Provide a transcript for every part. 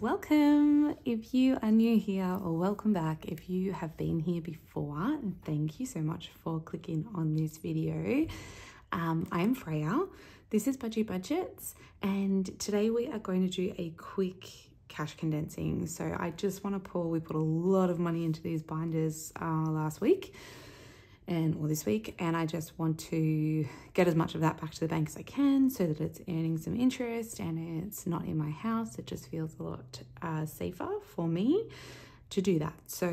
Welcome if you are new here, or welcome back if you have been here before. And thank you so much for clicking on this video. Um, I'm Freya. This is Budgie Budgets, and today we are going to do a quick cash condensing. So I just want to pull, we put a lot of money into these binders uh, last week and or this week and I just want to get as much of that back to the bank as I can so that it's earning some interest and it's not in my house. It just feels a lot uh, safer for me to do that. So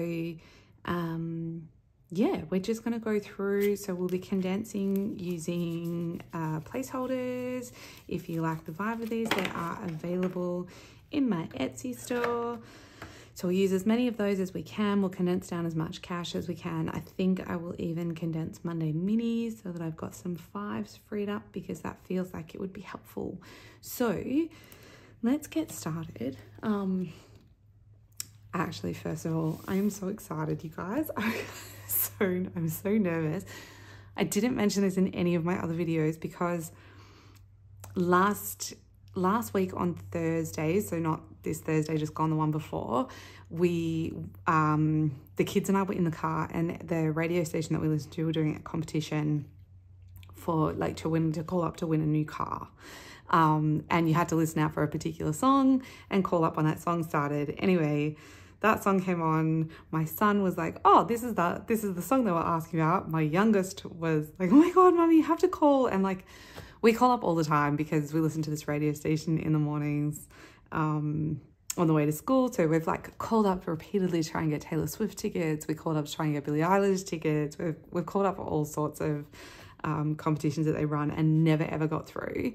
um, yeah we're just going to go through. So we'll be condensing using uh, placeholders. If you like the vibe of these they are available in my Etsy store so we'll use as many of those as we can. We'll condense down as much cash as we can. I think I will even condense Monday minis so that I've got some fives freed up because that feels like it would be helpful. So let's get started. Um, actually, first of all, I am so excited, you guys. I'm so, I'm so nervous. I didn't mention this in any of my other videos because last last week on Thursday, so not this Thursday, just gone the one before, we, um, the kids and I were in the car and the radio station that we listened to were doing a competition for like to win, to call up to win a new car. Um, and you had to listen out for a particular song and call up when that song started. Anyway, that song came on. My son was like, "Oh, this is the this is the song they were asking about." My youngest was like, "Oh my god, mommy, you have to call!" And like, we call up all the time because we listen to this radio station in the mornings um, on the way to school. So we've like called up repeatedly to try and get Taylor Swift tickets. We called up to try and get Billie Eilish tickets. We've, we've called up all sorts of um, competitions that they run and never ever got through.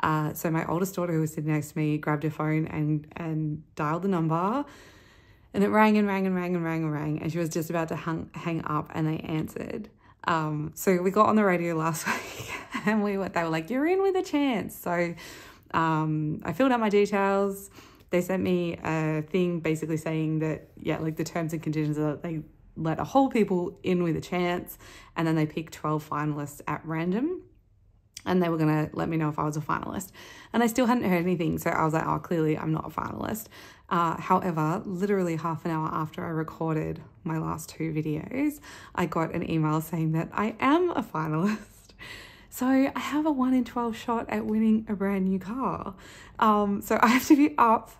Uh, so my oldest daughter who was sitting next to me grabbed her phone and, and dialed the number and it rang and rang and rang and rang and rang. And she was just about to hang, hang up and they answered. Um, so we got on the radio last week and we were, they were like, you're in with a chance. So um, I filled out my details. They sent me a thing basically saying that, yeah, like the terms and conditions are that they let a whole people in with a chance and then they pick 12 finalists at random and they were going to let me know if I was a finalist. And I still hadn't heard anything. So I was like, oh, clearly I'm not a finalist. Uh, however, literally half an hour after I recorded my last two videos, I got an email saying that I am a finalist. So I have a 1 in 12 shot at winning a brand new car. Um, so I have to be up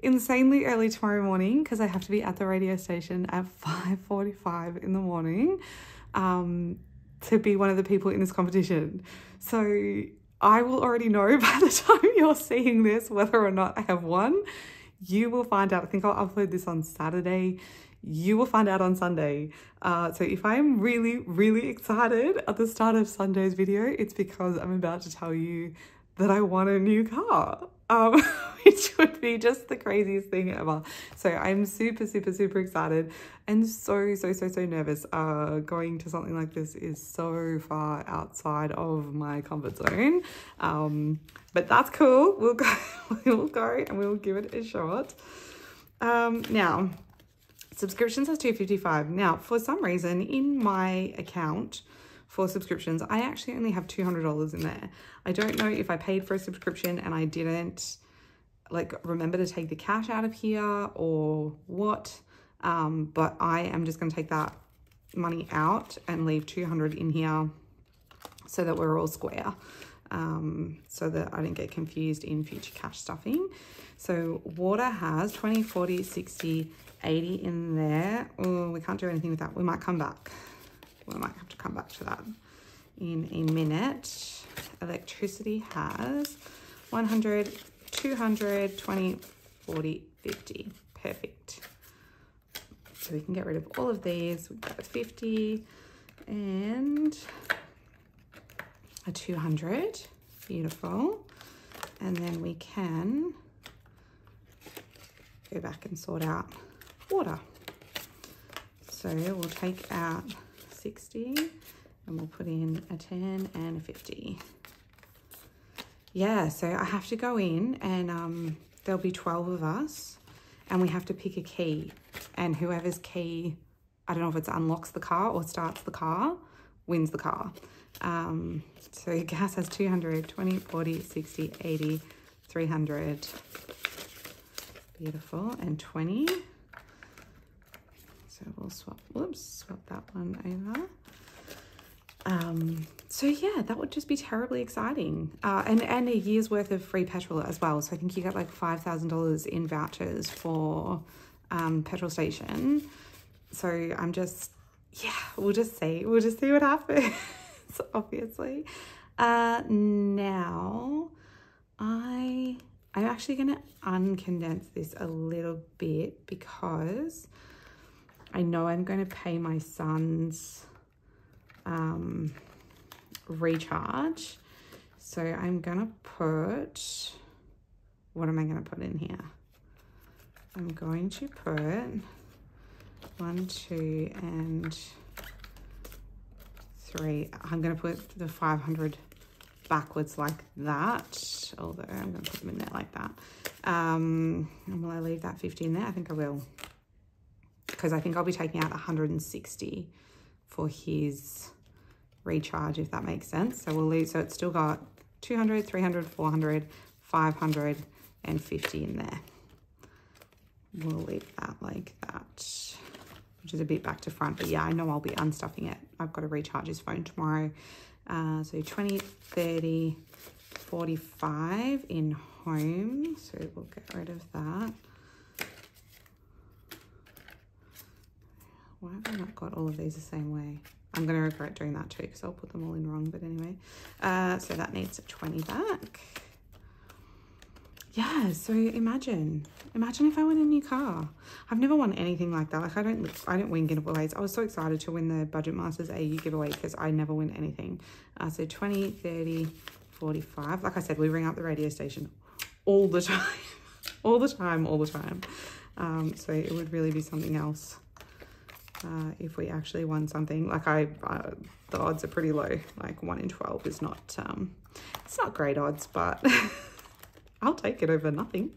insanely early tomorrow morning because I have to be at the radio station at 5.45 in the morning um, to be one of the people in this competition. So I will already know by the time you're seeing this whether or not I have won. You will find out. I think I'll upload this on Saturday you will find out on Sunday. Uh, so if I'm really, really excited at the start of Sunday's video, it's because I'm about to tell you that I want a new car, um, which would be just the craziest thing ever. So I'm super, super, super excited and so, so, so, so nervous. Uh, going to something like this is so far outside of my comfort zone. Um, but that's cool. We'll go, we'll go and we'll give it a shot. Um, now, subscriptions has 255 now for some reason in my account for subscriptions i actually only have $200 in there. I don't know if i paid for a subscription and i didn't like remember to take the cash out of here or what um, but i am just going to take that money out and leave 200 in here so that we're all square um, so that I don't get confused in future cash stuffing. So water has 20, 40, 60, 80 in there. Oh, we can't do anything with that. We might come back. We might have to come back to that in a minute. Electricity has 100, 200, 20, 40, 50. Perfect. So we can get rid of all of these. We've got a 50 and a 200. Beautiful. And then we can go back and sort out water. So we'll take out 60 and we'll put in a 10 and a 50. Yeah, so I have to go in and um, there'll be 12 of us and we have to pick a key and whoever's key, I don't know if it's unlocks the car or starts the car, wins the car. Um, so gas has 200, 20, 40, 60, 80, 300, Beautiful. And 20. So we'll swap, whoops, swap that one over. Um, so yeah, that would just be terribly exciting. Uh, and, and a year's worth of free petrol as well. So I think you get like $5,000 in vouchers for um, petrol station. So I'm just, yeah, we'll just see. We'll just see what happens, obviously. Uh, now, I, I'm actually going to uncondense this a little bit because I know I'm going to pay my son's um, recharge. So I'm going to put, what am I going to put in here? I'm going to put one, two, and three. I'm going to put the 500 backwards like that, although I'm going to put them in there like that. Um, and will I leave that 50 in there? I think I will. Because I think I'll be taking out 160 for his recharge, if that makes sense. So we'll leave, so it's still got 200, 300, 400, 500, and 50 in there. We'll leave that like that, which is a bit back to front. But yeah, I know I'll be unstuffing it. I've got to recharge his phone tomorrow. Uh, so 20, 30, 45 in home. So we'll get rid of that. Why have I not got all of these the same way? I'm going to regret doing that too because I'll put them all in wrong. But anyway, uh, so that needs a 20 back. Yeah, so imagine, imagine if I won a new car. I've never won anything like that. Like I don't, I don't win giveaways. I was so excited to win the Budget Masters AU giveaway because I never win anything. Uh, so 20, 30, 45. Like I said, we ring up the radio station all the time, all the time, all the time. Um, so it would really be something else uh, if we actually won something. Like I, uh, the odds are pretty low. Like one in 12 is not, um, it's not great odds, but I'll take it over nothing.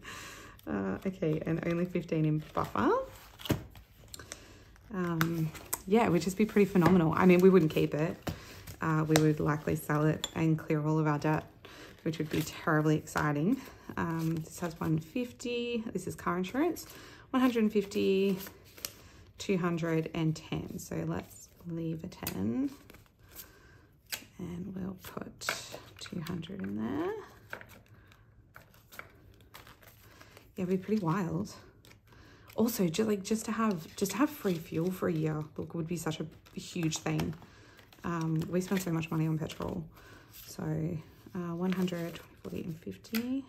Uh, okay, and only 15 in buffer. Um, yeah, it would just be pretty phenomenal. I mean, we wouldn't keep it. Uh, we would likely sell it and clear all of our debt, which would be terribly exciting. Um, this has 150. This is car insurance. 150, 210. So let's leave a 10 and we'll put 200 in there. Yeah, it'd be pretty wild. Also, just like just to have just to have free fuel for a year, look, would be such a huge thing. Um, we spend so much money on petrol. So uh, 100, 40, and 50.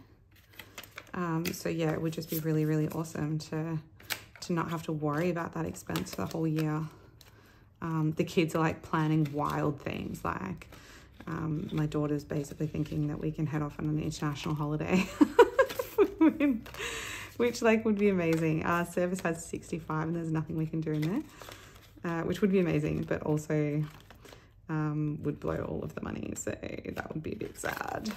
Um, so yeah, it would just be really, really awesome to to not have to worry about that expense for the whole year. Um, the kids are like planning wild things like um, my daughter's basically thinking that we can head off on an international holiday, which like would be amazing. Our service has 65 and there's nothing we can do in there, uh, which would be amazing, but also um, would blow all of the money. So that would be a bit sad.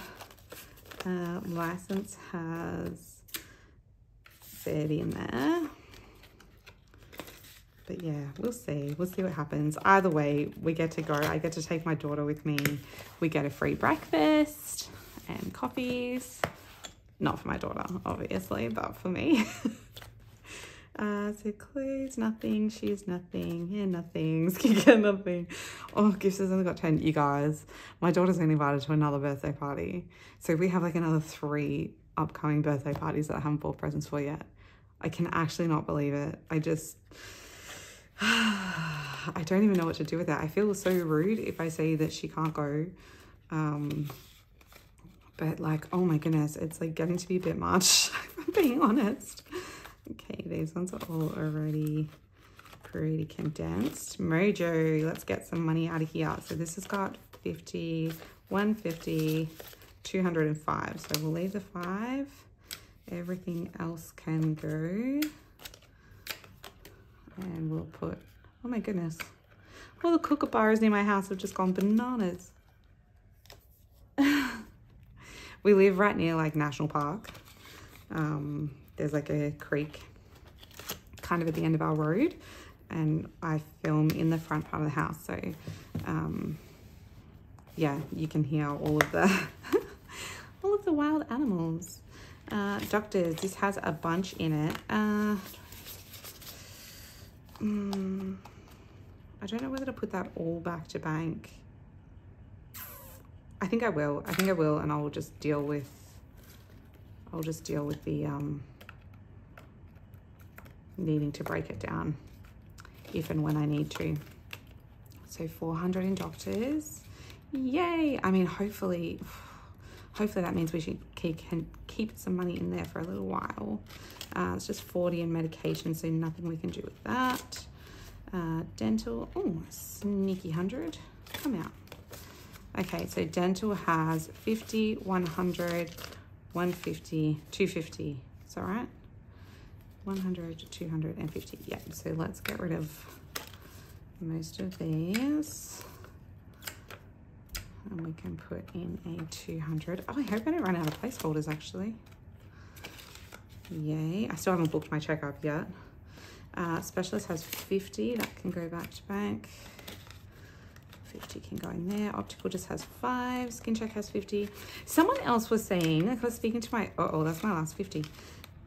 Uh, license has 30 in there but yeah, we'll see. We'll see what happens. Either way, we get to go. I get to take my daughter with me. We get a free breakfast and coffees. Not for my daughter, obviously, but for me. uh, so Chloe's nothing. She's nothing. Yeah, nothing. Skika, nothing. Oh, Gifts has only got 10. You guys, my daughter's been invited to another birthday party. So if we have like another three upcoming birthday parties that I haven't bought presents for yet. I can actually not believe it. I just I don't even know what to do with that. I feel so rude if I say that she can't go. Um, but like, oh my goodness, it's like getting to be a bit much, if I'm being honest. Okay, these ones are all already pretty condensed. Mojo, let's get some money out of here. So this has got 50, 150, 205. So we'll leave the five. Everything else can go. And we'll put, oh my goodness. All the kookaburras near my house have just gone bananas. We live right near like National Park. Um, there's like a creek kind of at the end of our road and I film in the front part of the house. So um, yeah, you can hear all of the all of the wild animals. Uh, doctors, this has a bunch in it. Uh, mm, I don't know whether to put that all back to bank. I think I will. I think I will, and I'll just deal with. I'll just deal with the um, needing to break it down, if and when I need to. So 400 in doctors. Yay! I mean, hopefully, hopefully that means we should keep can keep some money in there for a little while. Uh, it's just 40 in medication, so nothing we can do with that. Uh, dental, oh, sneaky 100. Come out. Okay, so dental has 50, 100, 150, 250. Is that right? 100, 250. Yeah, so let's get rid of most of these. And we can put in a 200. Oh, I hope I don't run out of placeholders actually. Yay. I still haven't booked my checkup yet. Uh, specialist has 50. That can go back to bank. 50 can go in there. Optical just has five. Skin check has 50. Someone else was saying, I was speaking to my, uh oh, that's my last 50.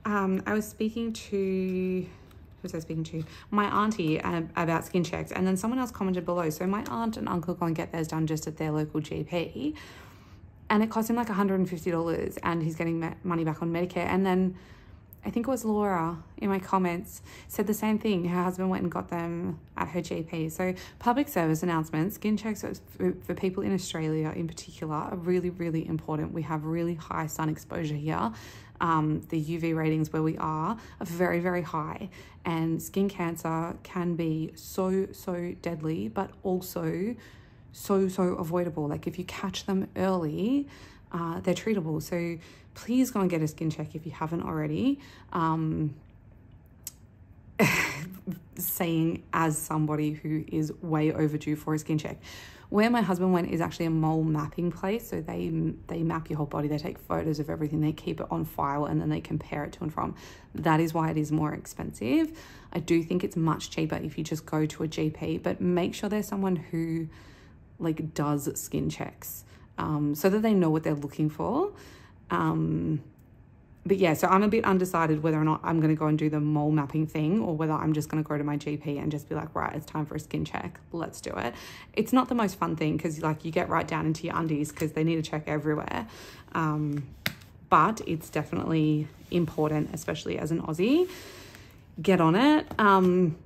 Um, I was speaking to, who was I speaking to? My auntie uh, about skin checks. And then someone else commented below. So my aunt and uncle go and get theirs done just at their local GP. And it cost him like $150 and he's getting money back on Medicare. And then I think it was Laura in my comments said the same thing. Her husband went and got them at her GP. So, public service announcements, skin checks for, people in Australia in particular are really, really important. We have really high sun exposure here. Um, the UV ratings where we are are very, very high, and skin cancer can be so, so deadly, but also so, so avoidable. Like, if you catch them early, uh, they're treatable. So, please go and get a skin check if you haven't already. Um, saying as somebody who is way overdue for a skin check. Where my husband went is actually a mole mapping place. So they they map your whole body. They take photos of everything. They keep it on file and then they compare it to and from. That is why it is more expensive. I do think it's much cheaper if you just go to a GP, but make sure there's someone who like does skin checks um, so that they know what they're looking for. Um, but yeah, so I'm a bit undecided whether or not I'm going to go and do the mole mapping thing or whether I'm just going to go to my GP and just be like, right, it's time for a skin check. Let's do it. It's not the most fun thing because like you get right down into your undies because they need to check everywhere. Um, but it's definitely important, especially as an Aussie. Get on it. Um,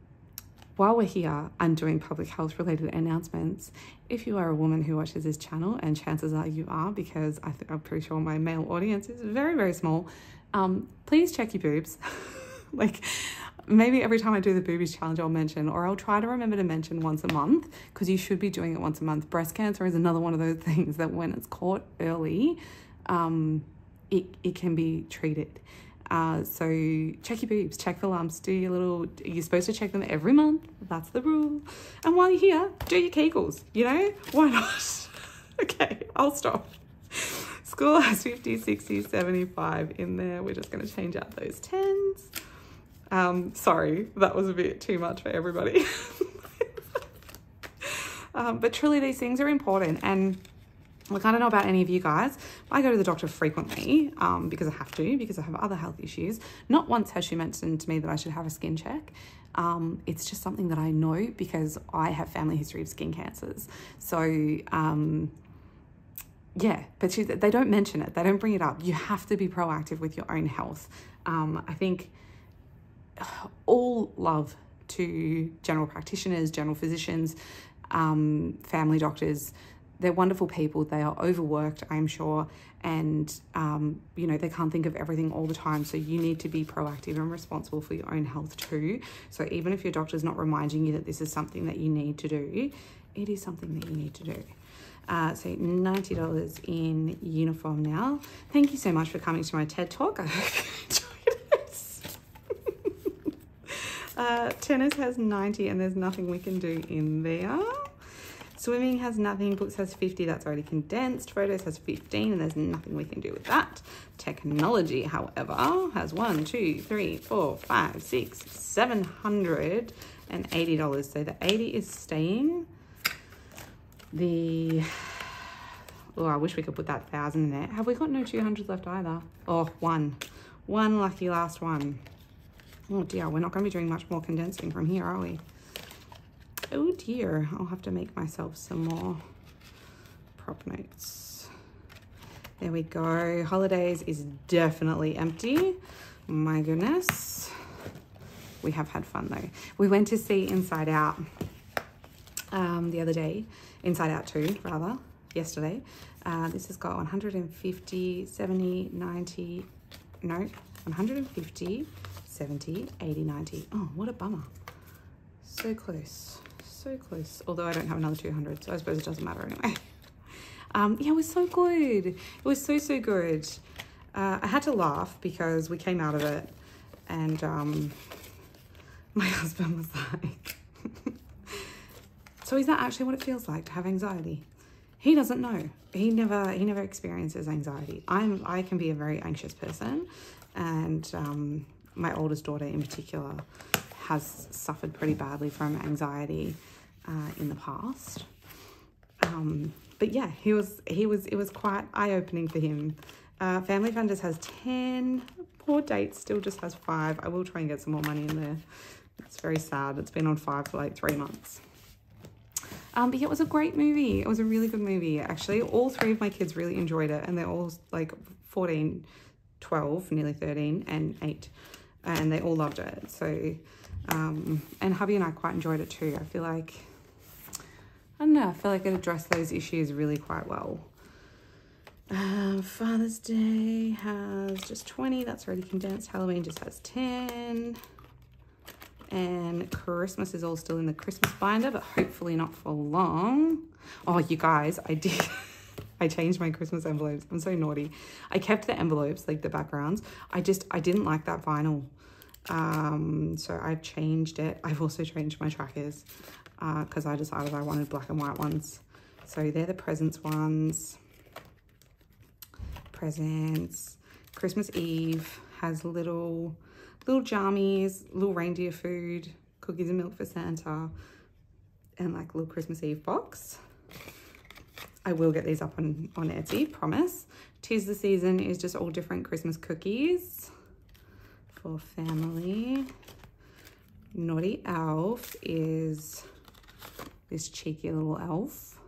while we're here, I'm doing public health related announcements. If you are a woman who watches this channel, and chances are you are because I am pretty sure my male audience is very, very small, um, please check your boobs. like, maybe every time I do the boobies challenge, I'll mention, or I'll try to remember to mention once a month because you should be doing it once a month. Breast cancer is another one of those things that when it's caught early, um, it, it can be treated. Uh, so check your boobs, check the lumps, do your little, you're supposed to check them every month. That's the rule. And while you're here, do your kegels, you know? Why not? okay, I'll stop. School has 50, 60, 75 in there. We're just going to change out those 10s. Um, sorry, that was a bit too much for everybody. um, but truly, these things are important. And Look, I don't know about any of you guys. but I go to the doctor frequently um, because I have to, because I have other health issues. Not once has she mentioned to me that I should have a skin check. Um, it's just something that I know because I have family history of skin cancers. So, um, yeah, but she, they don't mention it. They don't bring it up. You have to be proactive with your own health. Um, I think all love to general practitioners, general physicians, um, family doctors, they're wonderful people. They are overworked, I'm sure, and um, you know they can't think of everything all the time. So you need to be proactive and responsible for your own health too. So even if your doctor's not reminding you that this is something that you need to do, it is something that you need to do. Uh, so $90 in uniform now. Thank you so much for coming to my TED Talk. I hope you enjoyed it. uh, tennis has 90 and there's nothing we can do in there. Swimming has nothing, books has 50, that's already condensed. Photos has 15, and there's nothing we can do with that. Technology, however, has one, two, three, four, five, six, seven hundred and eighty dollars. So the 80 is staying. The Oh, I wish we could put that thousand in there. Have we got no 200 left either? Oh, one. One lucky last one. Oh dear, we're not going to be doing much more condensing from here, are we? Oh dear, I'll have to make myself some more prop notes. There we go. Holidays is definitely empty. My goodness. We have had fun though. We went to see Inside Out um, the other day. Inside Out 2, rather, yesterday. Uh, this has got 150, 70, 90, no, 150, 70, 80, 90. Oh, what a bummer. So close, so close. Although I don't have another 200, so I suppose it doesn't matter anyway. Um, yeah, it was so good. It was so, so good. Uh, I had to laugh because we came out of it and um, my husband was like, so is that actually what it feels like to have anxiety? He doesn't know. He never he never experiences anxiety. I'm I can be a very anxious person and um, my oldest daughter in particular has suffered pretty badly from anxiety uh, in the past. Um, but yeah, he was he was it was quite eye opening for him. Uh, Family Funders has ten. Poor Date still just has five. I will try and get some more money in there. It's very sad. It's been on five for like three months. Um, but yeah, it was a great movie. It was a really good movie, actually. All three of my kids really enjoyed it, and they're all like 14, 12, nearly 13, and 8. And they all loved it. So, um, and hubby and I quite enjoyed it too. I feel like I don't know, I feel like it addressed those issues really quite well. Uh, Father's Day has just 20, that's already condensed. Halloween just has 10. And Christmas is all still in the Christmas binder, but hopefully not for long. Oh, you guys, I did. I changed my Christmas envelopes. I'm so naughty. I kept the envelopes, like the backgrounds. I just, I didn't like that vinyl. Um, so I've changed it. I've also changed my trackers because uh, I decided I wanted black and white ones. So they're the presents ones. Presents. Christmas Eve has little, little jammies, little reindeer food, cookies and milk for Santa, and like little Christmas Eve box. I will get these up on, on Etsy, promise. Tis the Season is just all different Christmas cookies for family. Naughty Elf is this cheeky little elf.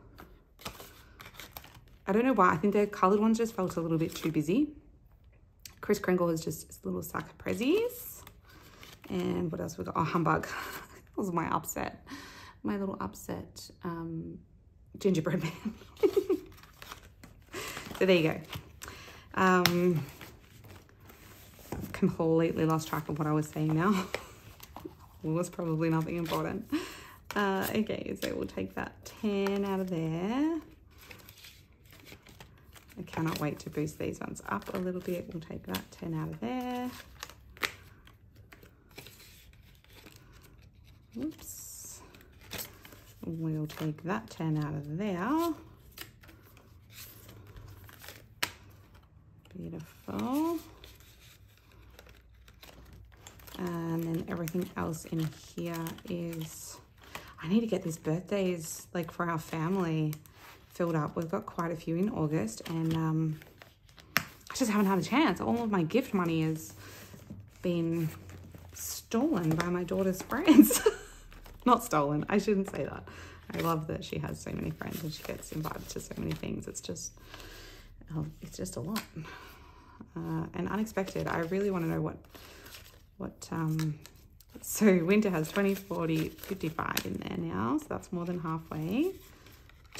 I don't know why. I think the coloured ones just felt a little bit too busy. Kris Kringle is just little sack of prezzies. And what else we got? Oh, humbug. that was my upset. My little upset um, gingerbread man. so there you go. Um, completely lost track of what I was saying now. it was probably nothing important. Uh, okay, so we'll take that 10 out of there. I cannot wait to boost these ones up a little bit. We'll take that 10 out of there. Oops. We'll take that 10 out of there. Beautiful. And then everything else in here is I need to get these birthdays, like for our family, filled up. We've got quite a few in August and um, I just haven't had a chance. All of my gift money has been stolen by my daughter's friends. Not stolen, I shouldn't say that. I love that she has so many friends and she gets invited to so many things. It's just, oh, it's just a lot. Uh, and unexpected. I really want to know what, what, um, so winter has 20, 40, 55 in there now. So that's more than halfway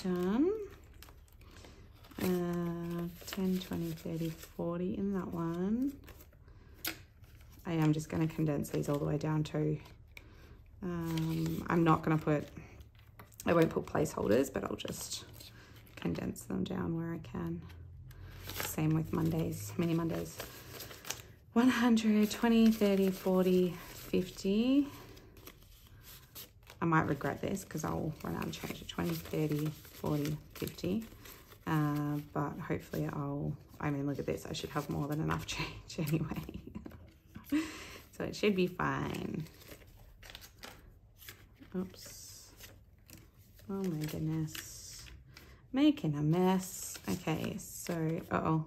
done. Uh, 10, 20, 30, 40 in that one. I am just going to condense these all the way down to, um, I'm not going to put, I won't put placeholders, but I'll just condense them down where I can. Same with Mondays, mini Mondays. 100, 20, 30, 40, 50. I might regret this because I'll run out of change at 20, 30, 40, 50. Uh, but hopefully I'll, I mean, look at this. I should have more than enough change anyway. so it should be fine. Oops. Oh my goodness. Making a mess. Okay, so, uh-oh.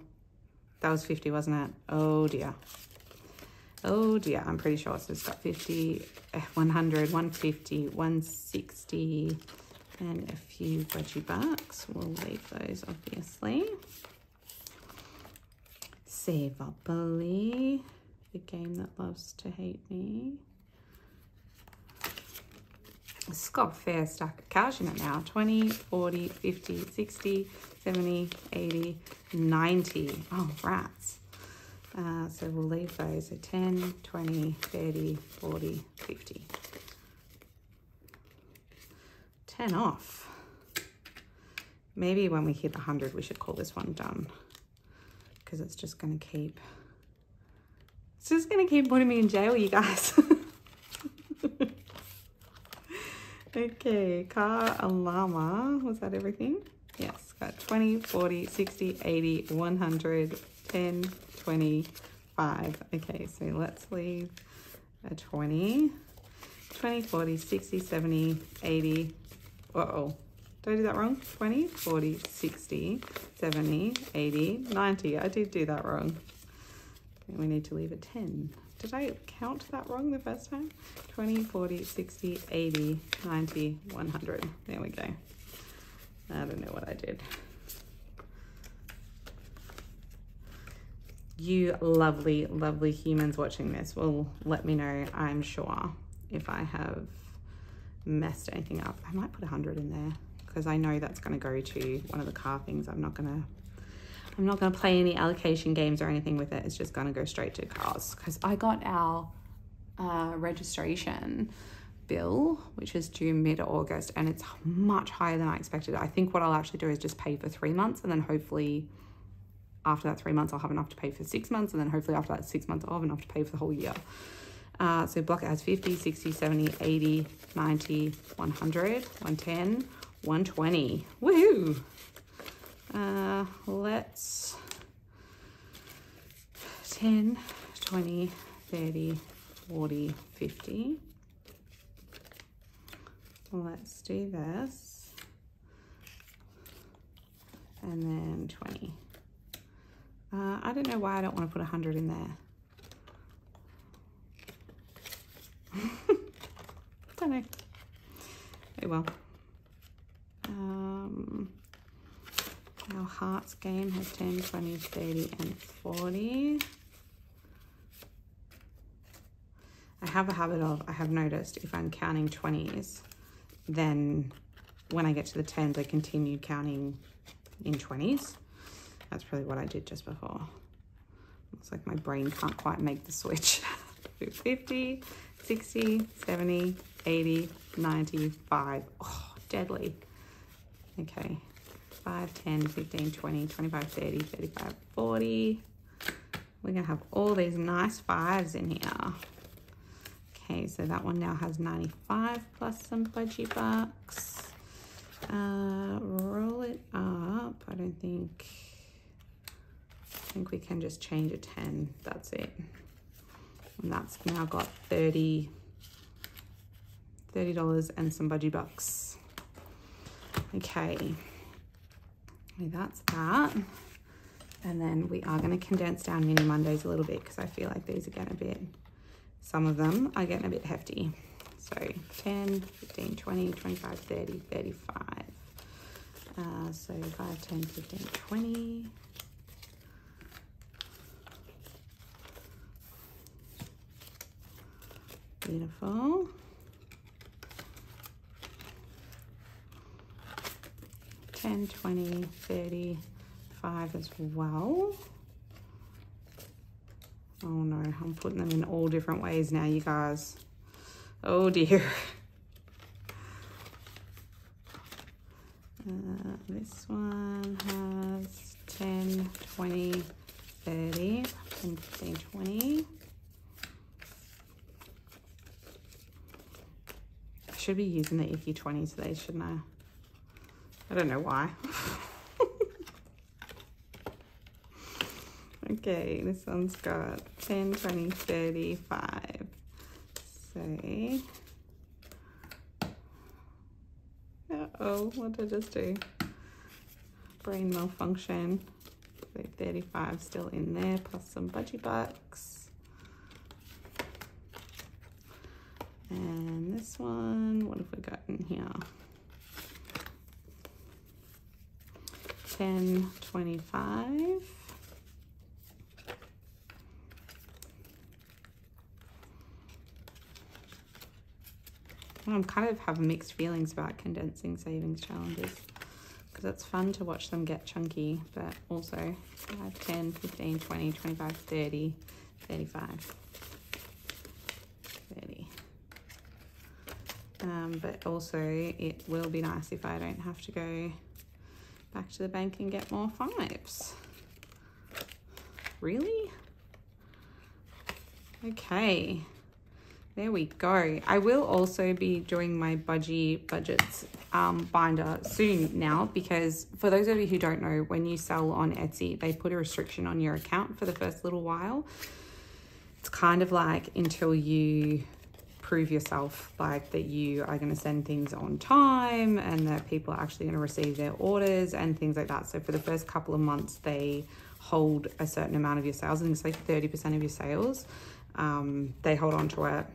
That was 50, wasn't it? Oh dear. Oh dear, I'm pretty sure. It's got 50, eh, 100, 150, 160, and a few budgie bucks. We'll leave those, obviously. Save up Bully, the game that loves to hate me. A fair stack of cash in it now. 20, 40, 50, 60, 70, 80, 90. Oh, rats. Uh, so we'll leave those at 10, 20, 30, 40, 50. 10 off. Maybe when we hit 100, we should call this one done because it's just going to keep, it's just going to keep putting me in jail, you guys. okay, car llama. Was that everything? Yes, got 20, 40, 60, 80, 100, 10, 25. Okay, so let's leave a 20, 20, 40, 60, 70, 80. Uh-oh. Did I do that wrong? 20, 40, 60, 70, 80, 90. I did do that wrong. Okay, we need to leave a 10. Did I count that wrong the first time? 20, 40, 60, 80, 90, 100. There we go. I don't know what I did. You lovely, lovely humans watching this will let me know, I'm sure, if I have messed anything up. I might put 100 in there because I know that's going to go to one of the car things. I'm not going to I'm not going to play any allocation games or anything with it. It's just going to go straight to cars because I got our uh, registration bill, which is due mid-August, and it's much higher than I expected. I think what I'll actually do is just pay for three months, and then hopefully after that three months, I'll have enough to pay for six months, and then hopefully after that six months, I'll have enough to pay for the whole year. Uh, so block has 50, 60, 70, 80, 90, 100, 110, 120. Woohoo! Uh, let's 10, 20, 30, 40, 50. Let's do this. And then 20. Uh, I don't know why I don't want to put 100 in there. I don't know. Oh well. Um, our hearts game has 10, 20, 30, and 40. I have a habit of, I have noticed if I'm counting 20s, then when I get to the 10s, I continue counting in 20s. That's probably what I did just before. Looks like my brain can't quite make the switch. 50, 60, 70, 80, 95. Oh, deadly. Okay, 5, 10, 15, 20, 25, 30, 35, 40. We're going to have all these nice fives in here. Okay, so that one now has 95 plus some budgie bucks. Uh, roll it up. I don't think, think we can just change a 10. That's it. And that's now got 30, $30 and some budgie bucks. Okay, that's that. And then we are going to condense down mini Mondays a little bit because I feel like these are getting a bit, some of them are getting a bit hefty. So 10, 15, 20, 25, 30, 35. Uh, so 5, 10, 15, 20. Beautiful. 10, 20, 30, 5 as well. Oh no, I'm putting them in all different ways now, you guys. Oh dear. Uh, this one has 10, 20, 30, 10, 15, 20. Should be using the Icky 20 today, shouldn't I? I don't know why. okay, this one's got 10, 20, 35. Say. Uh-oh, what did I just do? brain malfunction. So 35 still in there, plus some budgie bucks. And this one, what have we got in here? 10, 25. I'm kind of have mixed feelings about condensing savings challenges because it's fun to watch them get chunky, but also 5, 10, 15, 20, 25, 30, 35, 30. Um, but also it will be nice if I don't have to go back to the bank and get more fives. Really? Okay. There we go. I will also be doing my budgie budgets um, binder soon now because for those of you who don't know, when you sell on Etsy, they put a restriction on your account for the first little while. It's kind of like until you prove yourself like that you are going to send things on time and that people are actually going to receive their orders and things like that. So for the first couple of months, they hold a certain amount of your sales. I think it's like 30% of your sales. Um, they hold on to it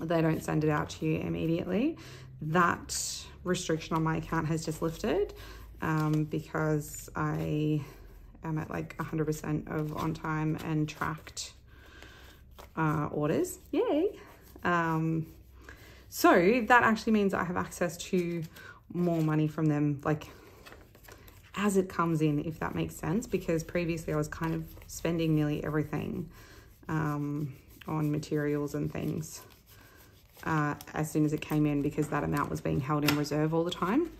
they don't send it out to you immediately. That restriction on my account has just lifted um, because I am at like 100% of on time and tracked uh, orders. Yay! Um, so that actually means I have access to more money from them, like as it comes in, if that makes sense, because previously I was kind of spending nearly everything um, on materials and things uh, as soon as it came in because that amount was being held in reserve all the time.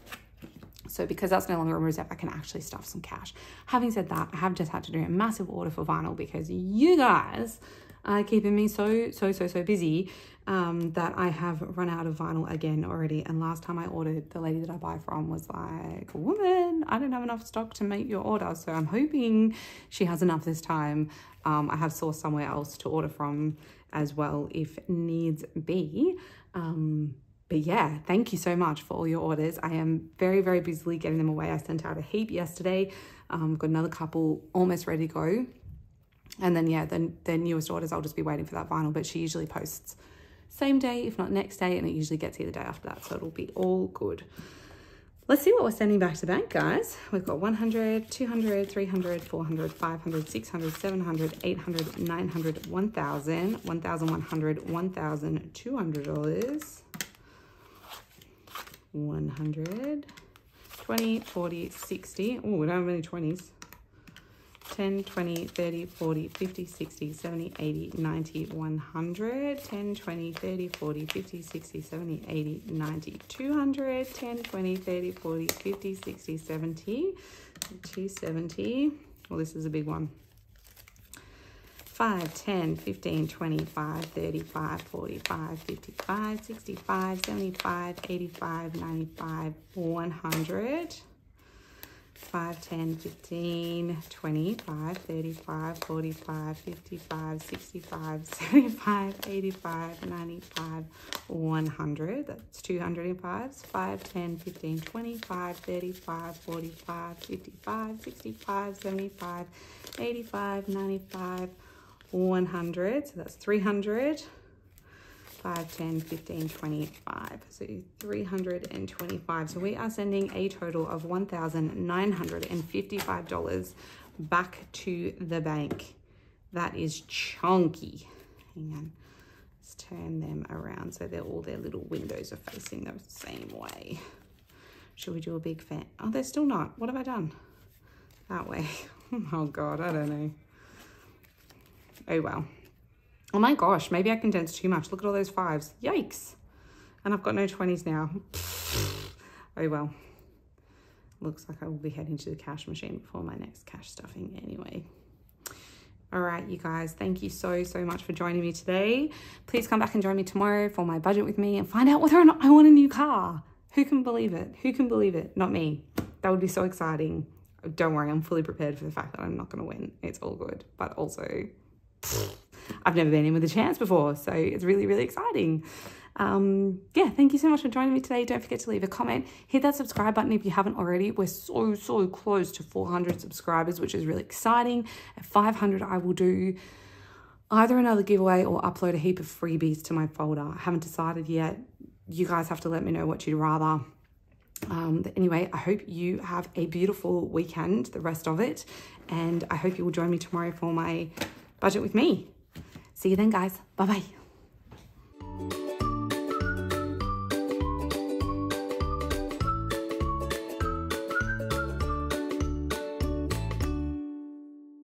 So because that's no longer in reserve, I can actually stuff some cash. Having said that, I have just had to do a massive order for vinyl because you guys are keeping me so, so, so, so busy um, that I have run out of vinyl again already. And last time I ordered, the lady that I buy from was like, woman, I don't have enough stock to make your order. So I'm hoping she has enough this time. Um, I have sourced somewhere else to order from as well if needs be. Um, but yeah, thank you so much for all your orders. I am very, very busily getting them away. I sent out a heap yesterday. Um, got another couple almost ready to go. And then, yeah, then the newest orders, I'll just be waiting for that vinyl. But she usually posts same day, if not next day, and it usually gets here the day after that. So it'll be all good. Let's see what we're sending back to the bank, guys. We've got 100, 200, 300, 400, 500, 600, 700, 800, 900, 1,000, 1,100, $1,200, 100, 20, 40, 60. Oh, we don't have many 20s. 10, 20, 30, 40, 50, 60, 70, 80, 90, 100, 10, 20, 30, 40, 50, 60, 70, 80, 90, 200, 10, 20, 30, 40, 50, 60, 70, 270. Well, this is a big one. 5, 10, 15, 25, 35, 45, 55, 65, 75, 85, 95, 100. 5, 10, 15, 25, 35, 45, 55, 65, 75, 85, 95, 100. That's 205s. 5, 10, 15, 25, 35, 45, 55, 65, 75, 85, 95, 100. So that's 300. 5, 10, 15, 25. So 325. So we are sending a total of $1,955 back to the bank. That is chunky. Hang on. Let's turn them around so they're all their little windows are facing the same way. Should we do a big fan? Oh, they're still not. What have I done? That way. Oh God, I don't know. Oh well. Oh my gosh, maybe I condensed too much. Look at all those fives. Yikes. And I've got no 20s now. oh well. Looks like I will be heading to the cash machine before my next cash stuffing anyway. All right, you guys, thank you so, so much for joining me today. Please come back and join me tomorrow for my budget with me and find out whether or not I want a new car. Who can believe it? Who can believe it? Not me. That would be so exciting. Don't worry, I'm fully prepared for the fact that I'm not going to win. It's all good. But also, I've never been in with a chance before, so it's really, really exciting. um, yeah, thank you so much for joining me today. Don't forget to leave a comment. Hit that subscribe button if you haven't already. We're so, so close to 400 subscribers, which is really exciting. At 500, I will do either another giveaway or upload a heap of freebies to my folder. I haven't decided yet. You guys have to let me know what you'd rather. Um, anyway, I hope you have a beautiful weekend, the rest of it, and I hope you will join me tomorrow for my budget with me. See you then, guys. Bye bye.